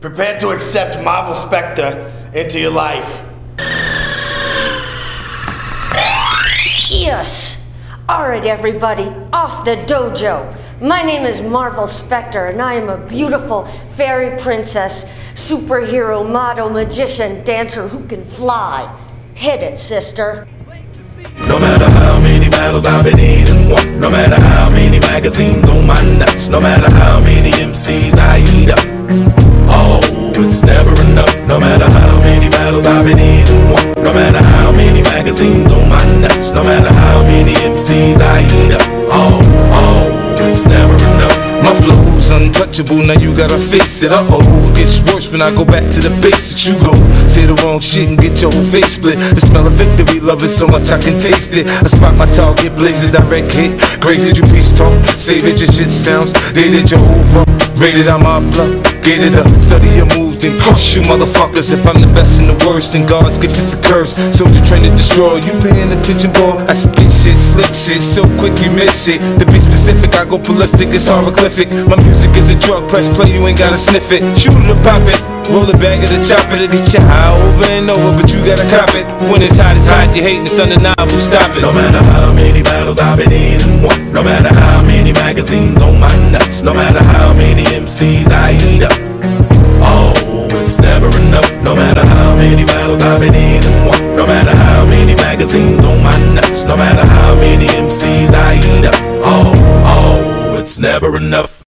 Prepare to accept Marvel Spectre into your life. Yes! Alright, everybody, off the dojo. My name is Marvel Spectre, and I am a beautiful fairy princess, superhero, model, magician, dancer who can fly. Hit it, sister. No matter how many battles I've been in and won, no matter how many magazines on my nuts, no matter how many MCs I eat up. It's never enough. No matter how many battles I've been in won, no matter how many magazines on my nuts, no matter how many MCs I eat up. Oh, oh, it's never enough. My flow's untouchable, now you gotta face it. Uh oh, it gets worse when I go back to the basics. You go say the wrong shit and get your whole face split. The smell of victory, love it so much I can taste it. I spot my target, blaze a direct hit. Crazy, you peace talk, save it, your shit sounds. Dated Jehovah, rated on my blood. Get it up, study your moves, then crush you motherfuckers. If I'm the best and the worst, then God's gift is a curse. So you train to destroy, you paying attention, boy. I spit shit, slick shit, so quick you miss it. To be specific, I go ballistic, it's hieroglyphic. My music is a drug, press play, you ain't gotta sniff it. Shoot it or pop it. Roll the bag of the chopper to get you high over and over, but you gotta cop it. When it's hot, it's hot, you hating, it's undeniable, stop it. No matter how many battles I've been in and won, no matter how many magazines on my nuts, no matter how many MCs I eat up. No matter how many battles I've been in and won, no matter how many magazines on my nuts, no matter how many MCs I eat up. Oh, oh, it's never enough.